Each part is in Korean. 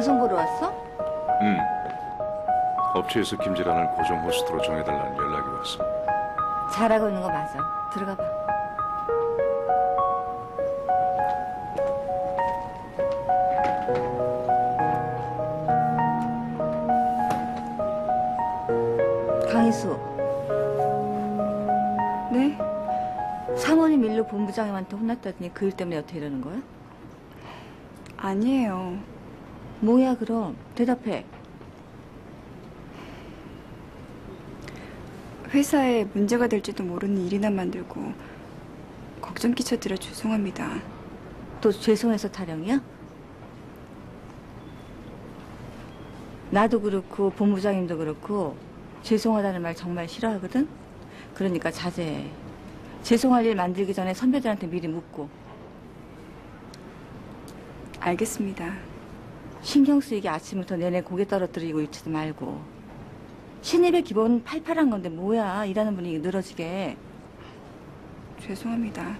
방송 보러 왔어? 응. 업체에서 김지란을 고정 호스트로 정해달라는 연락이 왔어. 잘하고 있는 거 맞아. 들어가 봐. 강희수, 네? 사모님 일로 본부장님한테 혼났다더니 그 일 때문에 어떻게 이러는 거야? 아니에요. 뭐야 그럼 대답해. 회사에 문제가 될지도 모르는 일이나 만들고 걱정 끼쳐드려 죄송합니다. 또 죄송해서 타령이야? 나도 그렇고 본부장님도 그렇고 죄송하다는 말 정말 싫어하거든? 그러니까 자제해. 죄송할 일 만들기 전에 선배들한테 미리 묻고 알겠습니다. 신경 쓰이게 아침부터 내내 고개 떨어뜨리고 있지도 말고 신입의 기본 팔팔한 건데 뭐야 일하는 분위기 늘어지게 죄송합니다.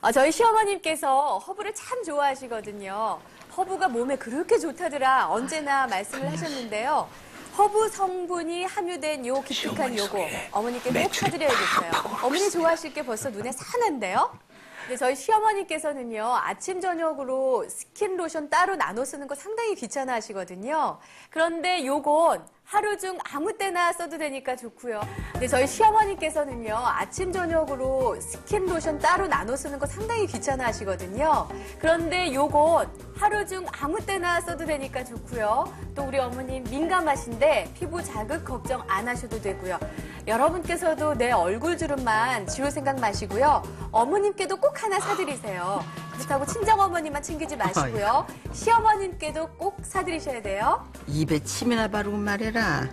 아, 저희 시어머님께서 허브를 참 좋아하시거든요. 허브가 몸에 그렇게 좋다더라 언제나 말씀을 하셨는데요. 허브 성분이 함유된 요 기특한 요거 어머니께 꼭 사드려야겠어요. 어머니 좋아하실 게 벌써 눈에 선한데요. 근데 저희 시어머니께서는요 아침 저녁으로 스킨 로션 따로 나눠 쓰는 거 상당히 귀찮아 하시거든요. 그런데 요건 하루 중 아무 때나 써도 되니까 좋고요. 근데 저희 시어머니께서는요 아침 저녁으로 스킨 로션 따로 나눠 쓰는 거 상당히 귀찮아 하시거든요. 그런데 요건 하루 중 아무 때나 써도 되니까 좋고요. 또 우리 어머님 민감하신데 피부 자극 걱정 안 하셔도 되고요. 여러분께서도 내 얼굴 주름만 지울 생각 마시고요. 어머님께도 꼭 하나 사드리세요. 그렇다고 친정 어머니만 챙기지 마시고요. 시어머님께도 꼭 사드리셔야 돼요. 입에 침이나 바르고 말해라.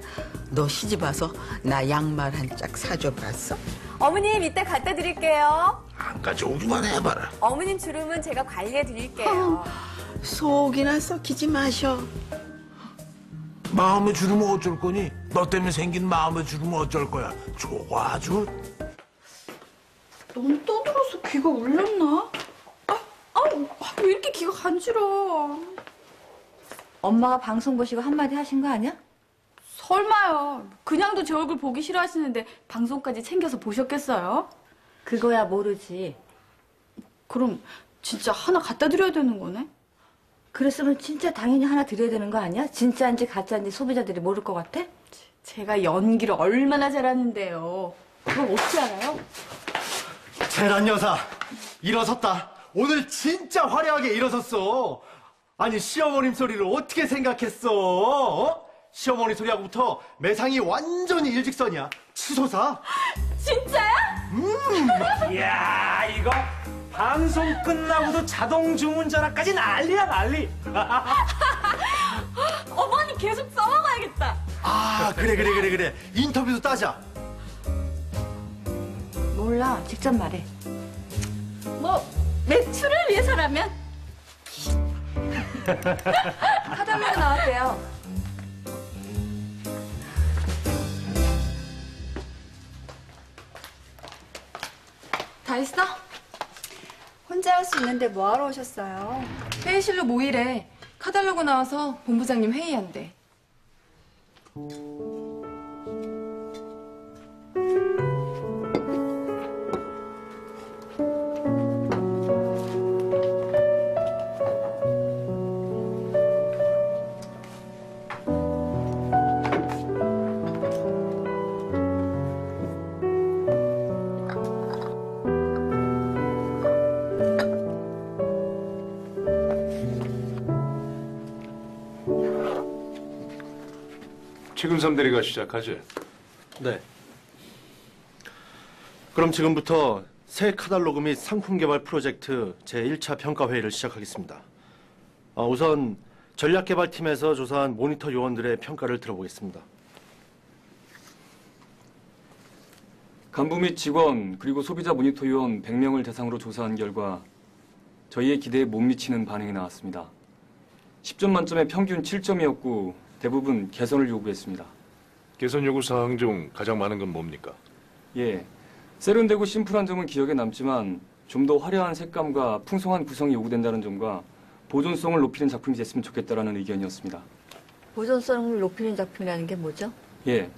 너 시집 와서 나 양말 한 짝 사줘 봤어? 어머님 이따 갖다 드릴게요. 안 가져오기만 해봐라. 어머님 주름은 제가 관리해 드릴게요. 속이나 썩히지 마셔. 마음의 주름은 어쩔 거니? 너 때문에 생긴 마음의 주름은 어쩔 거야? 좋아 아주. 너무 떠들어서 귀가 울렸나? 간지러워? 엄마가 방송 보시고 한마디 하신 거 아니야? 설마요. 그냥도 제 얼굴 보기 싫어하시는데 방송까지 챙겨서 보셨겠어요? 그거야 모르지. 그럼 진짜 하나 갖다 드려야 되는 거네? 그랬으면 진짜 당연히 하나 드려야 되는 거 아니야? 진짜인지 가짜인지 소비자들이 모를 것 같아? 제가 연기를 얼마나 잘하는데요. 그걸 어떻게 알아요? 재란 여사 일어섰다. 오늘 진짜 화려하게 일어섰어. 아니 시어머님 소리를 어떻게 생각했어? 어? 시어머니 소리하고부터 매상이 완전히 일직선이야. 치솟아. 진짜야? 이야 이거 방송 끝나고도 자동 주문 전화까지 난리야 난리 어머니 계속 써먹어야겠다. 아 그래 그래 그래 그래. 인터뷰도 따자. 몰라. 직접 말해. 뭐 매출을 위해서라면? 카달로그 나왔대요. 다 했어? 혼자 할 수 있는데 뭐하러 오셨어요? 회의실로 모이래. 카달로그 나와서 본부장님 회의한대. 최근삼 대리가 시작하지. 네. 그럼 지금부터 새 카달로그 및 상품 개발 프로젝트 제1차 평가 회의를 시작하겠습니다. 아, 우선 전략 개발팀에서 조사한 모니터 요원들의 평가를 들어보겠습니다. 간부 및 직원 그리고 소비자 모니터 요원 100명을 대상으로 조사한 결과 저희의 기대에 못 미치는 반응이 나왔습니다. 10점 만점에 평균 7점이었고 대부분 개선을 요구했습니다. 개선 요구 사항 중 가장 많은 건 뭡니까? 예, 세련되고 심플한 점은 기억에 남지만 좀 더 화려한 색감과 풍성한 구성이 요구된다는 점과 보존성을 높이는 작품이 됐으면 좋겠다라는 의견이었습니다. 보존성을 높이는 작품이라는 게 뭐죠? 예,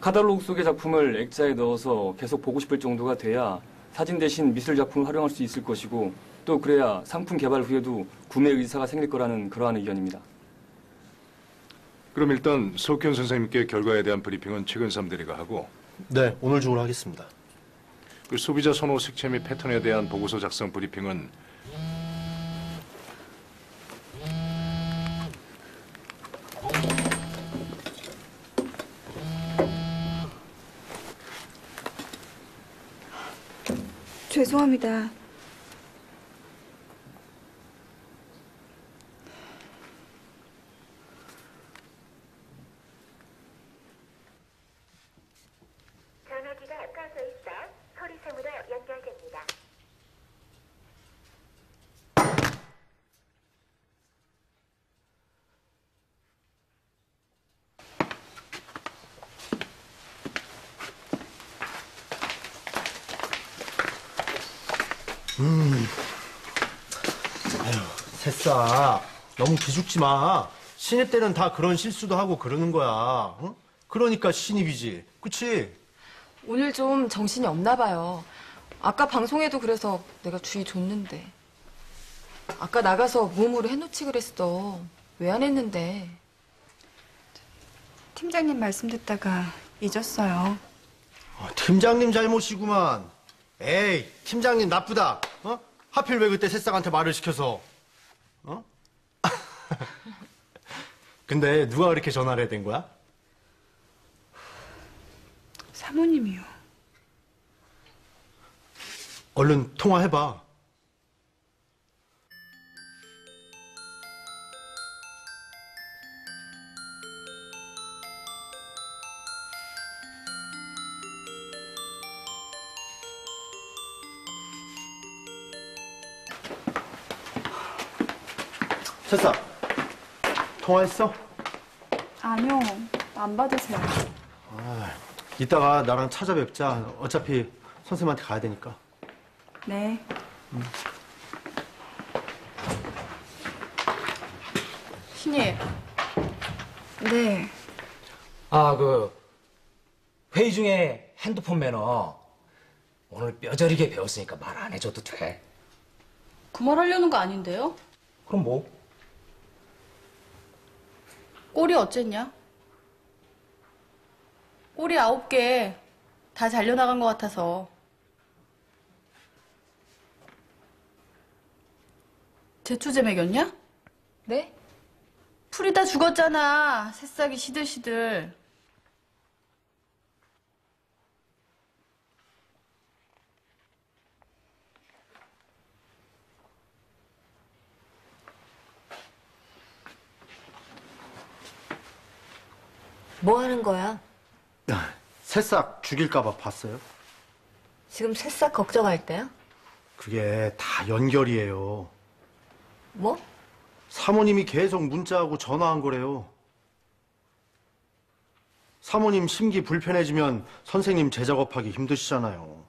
카탈로그 속의 작품을 액자에 넣어서 계속 보고 싶을 정도가 돼야 사진 대신 미술 작품을 활용할 수 있을 것이고 또 그래야 상품 개발 후에도 구매 의사가 생길 거라는 그러한 의견입니다. 그럼 일단 석현 선생님께 결과에 대한 브리핑은 최근삼 대리가 하고 네, 오늘 중으로 하겠습니다. 그 소비자 선호 색채 및 패턴에 대한 보고서 작성 브리핑은 죄송합니다. 전화기가 꺼져 있어 소리샘으로 연결됩니다. 음. 아휴, 새싹. 너무 기죽지 마. 신입 때는 다 그런 실수도 하고 그러는 거야. 응? 그러니까 신입이지. 그치? 오늘 좀 정신이 없나 봐요. 아까 방송에도 그래서 내가 주의 줬는데. 아까 나가서 몸으로 해놓지 그랬어. 왜 안 했는데. 팀장님 말씀 듣다가 잊었어요. 아, 팀장님 잘못이구만. 에이, 팀장님 나쁘다. 어? 하필 왜 그때 새싹한테 말을 시켜서. 어? 근데 누가 그렇게 전화를 해야 된 거야? 사모님이요. 얼른 통화해봐. 새싹, 통화했어? 아니요. 안 받으세요. 아, 이따가 나랑 찾아뵙자. 어차피 선생님한테 가야 되니까. 네. 신예. 네. 아, 그 회의 중에 핸드폰 매너 오늘 뼈저리게 배웠으니까 말 안 해줘도 돼. 그 말 하려는 거 아닌데요? 그럼 뭐? 꼬리 어쨌냐? 꼬리 아홉 개 다 잘려나간 것 같아서. 제초제 먹였냐? 네? 풀이 다 죽었잖아. 새싹이 시들시들. 뭐 하는 거야? 새싹 죽일까봐 봤어요? 지금 새싹 걱정할 때야? 그게 다 연결이에요. 뭐? 사모님이 계속 문자하고 전화한 거래요. 사모님 심기 불편해지면 선생님 재작업하기 힘드시잖아요.